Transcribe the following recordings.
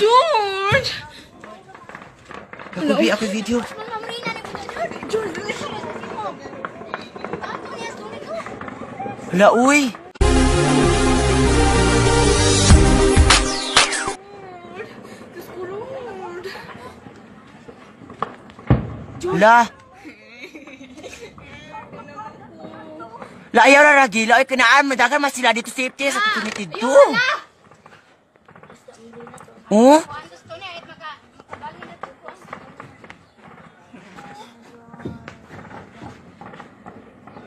George! Nagkubi ako video. Mama, Marina, ni mo George. George, dali ka mo. Ato niya, dali ka. Hala, uy. Diyos ko, Lord. Hala. La, ayaw na lagi. La, ay kinaan. Madagan mas sila dito safety sa kumitid to. Oh? Kuan eh. Kuan.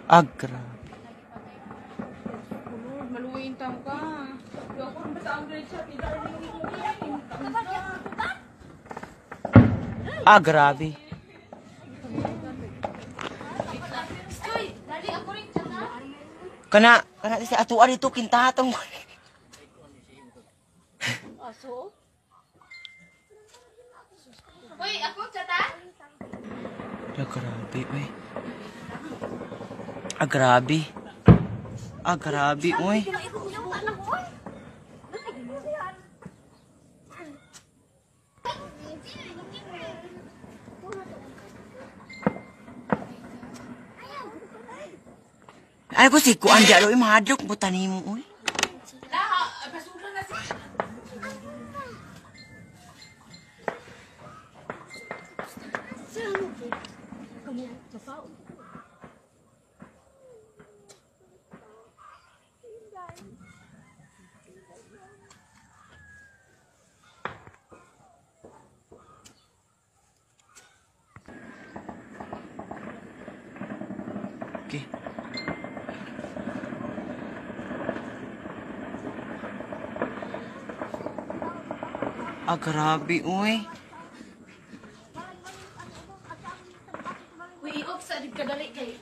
Agra. Maluwain tam ka. Ako rin grade sa tida. Ah, grabe. Kana, kana sa atuan dito kintatong. Aso? Uy, ako chata? Ah, grabe, uy. Ah, grabe. Ah, grabe, uy. Ay, ko si Kuan di alo, mahadlok mo tanim mo, uy. Laha, basura na siya. Okay. Ah, grabe, uy. Uy, iop sa di kadali kay.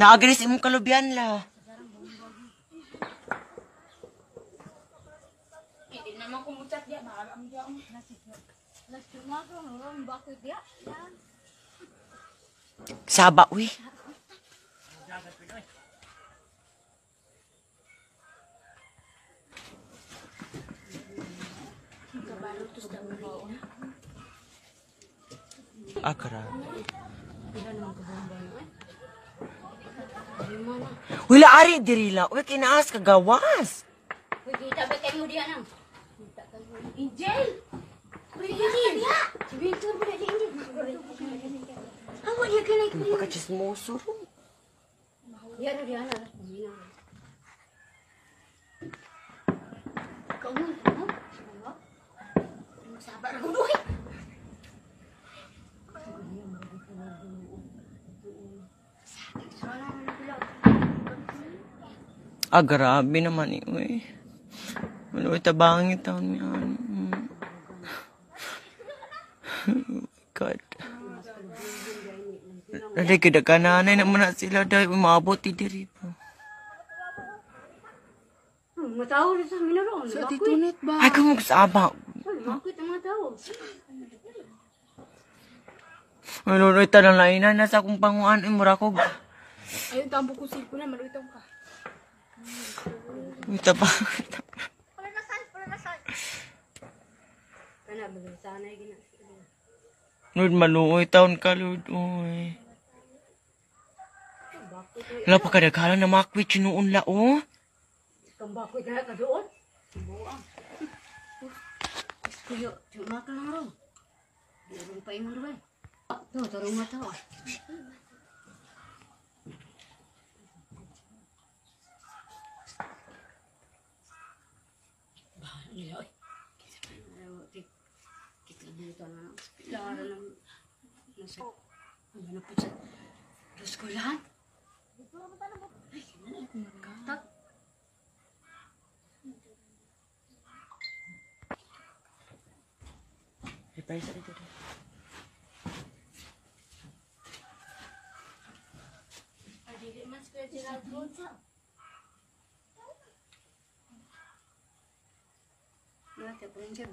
Naagris imong kalubyan la. Hindi naman kumuchat diya, bahala ang diya. Saba, uy. Ah, grabe. Wala ari diri la. Uy, kinaas ka gawas. Uy, kita ba kayo mo diyan, ang? Angel! Uy, diyan, diya! Si Victor, ba diyan, diyan? Awa niya ka na Ano pa ka chismoso ro? Yan, diyan, ah. Pumina. Ikaw mo, ha? Ano? Sabar ako, uy! Ah, grabe naman eh, uy. Ano, tabangin taon niya. Oh my God. Dali kada kananay naman na sila dahil umabot ti diri pa. Hmm, Matawa na sa minaro. Sa titunit ba? Ay, kung magsaba. Bakit ang mga tao? Ano, no, tanang lainan na sa akong panguan. Ay, mura ko. Ayun, tambo ko silpo na, maluwain tam ka. Uy, tabang. Kana, bagay sanay gina. Lord, maluoy taon ka, Lord. Uy. Wala pa ka naghala na makwit noon la, oh. Kang bakit na ka doon? Buang. Kuyo, cuma ka lang ro. Meron pa imong rin. Tuh, tarong mata. oh. Bahaya, oy. Ayaw, ti- kita dito na. Lara ng nasa. Ano na po sa eskwelahan? Ay, ano ako magkatak? Ipay sa dito. Adili mas kaya Gerald Gonza. Nanti yang